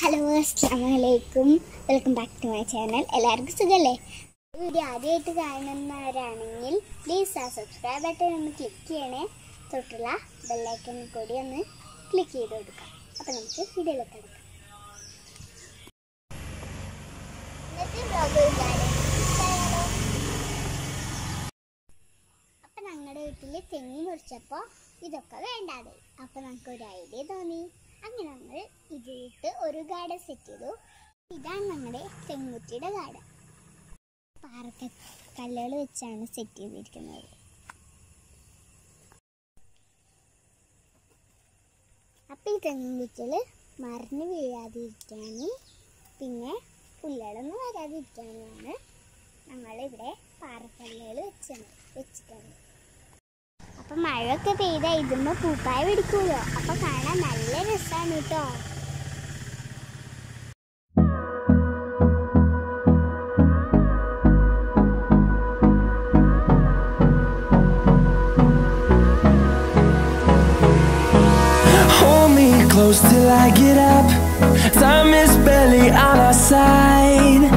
Hello അസ്സാം വലൈക്കും welcome back to my channel. എല്ലാവർക്കും സുഖമല്ലേ വീഡിയോ ആദ്യമായിട്ട് കാണുന്നവരാണെങ്കിൽ പ്ലീസ് ആ സബ്സ്ക്രൈബ് ബട്ടൺ ഒന്ന് ക്ലിക്ക് ചെയ്യണേ. തൊട്ടുള്ള ബെല്ലൈക്കൺ കൂടി ഒന്ന് ക്ലിക്ക് ചെയ്ത് കൊടുക്കാം അപ്പോൾ നമുക്ക് വീഡിയോയിലേക്ക് എടുക്കാം അപ്പം ഞങ്ങളുടെ വീട്ടിൽ തെങ്ങി മുറിച്ചപ്പോൾ ഇതൊക്കെ വേണ്ടാതെ അപ്പം നമുക്ക് ഒരു ഐഡിയ തോന്നി. അങ്ങനെ നമ്മൾ ഇതിട്ട് ഒരു ഗാർഡൻ സെറ്റ് ചെയ്തു. ഇതാണ് നമ്മുടെ തെങ്ങുറ്റിയുടെ ഗാർഡൻ. പാറക്ക കല്ലുകൾ വെച്ചാണ് സെറ്റ് ചെയ്തിരിക്കുന്നത്. അപ്പം ഈ തെങ്ങുകുറ്റിയിൽ മറിഞ്ഞ് വീഴാതിരിക്കാനും പിന്നെ പുല്ലുകളൊന്നും വരാതിരിക്കാനുമാണ് നമ്മളിവിടെ പാറക്കല്ലുകൾ വെച്ചത് വെച്ചിട്ടുണ്ട് അപ്പം മഴയൊക്കെ പെയ്താൽ ഇതുമ്പോൾ പൂപ്പായ പിടിക്കുമല്ലോ അപ്പം കാണാൻ നല്ല രസമാണ് കേട്ടോ Hold me close till I get up. Time is barely on our side.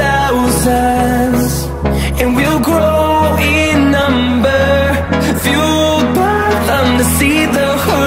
thousands. And we'll grow in number, fueled by them to see the horizon,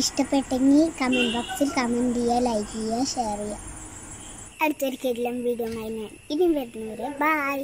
ഇഷ്ടപ്പെട്ടെങ്കിൽ കമന്റ് ബോക്സിൽ കമന്റ് ചെയ്യുക ലൈക്ക് ചെയ്യുക ഷെയർ ചെയ്യുക. അടുത്തൊരു കിടലം വീഡിയോ ഞാൻ ഇനിയും വരുന്നവരെ by